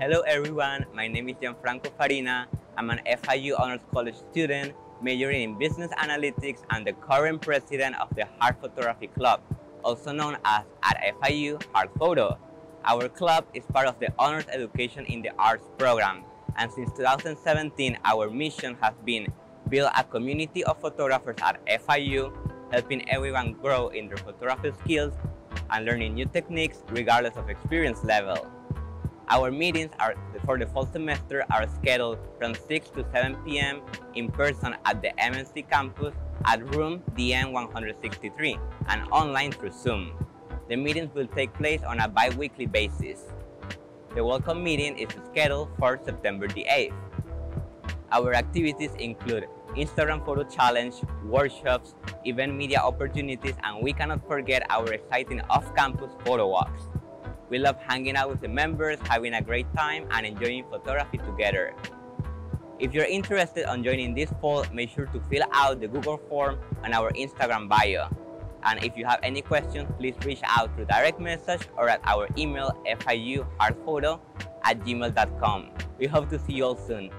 Hello everyone, my name is Gianfranco Farina. I'm an FIU Honors College student majoring in Business Analytics and the current president of the Heart Photography Club, also known as at FIU Heart Photo. Our club is part of the Honors Education in the Arts program, and since 2017, our mission has been build a community of photographers at FIU, helping everyone grow in their photography skills and learning new techniques regardless of experience level. Our meetings are for the fall semester are scheduled from 6 to 7 p.m. in person at the MMC campus at room DM163 and online through Zoom. The meetings will take place on a bi-weekly basis. The welcome meeting is scheduled for September the 8th. Our activities include Instagram photo challenge, workshops, event media opportunities, and we cannot forget our exciting off-campus photo walks. We love hanging out with the members, having a great time, and enjoying photography together. If you're interested on joining this fall, make sure to fill out the Google form on our Instagram bio. And if you have any questions, please reach out through direct message or at our email fiuheartphoto at gmail.com. We hope to see you all soon.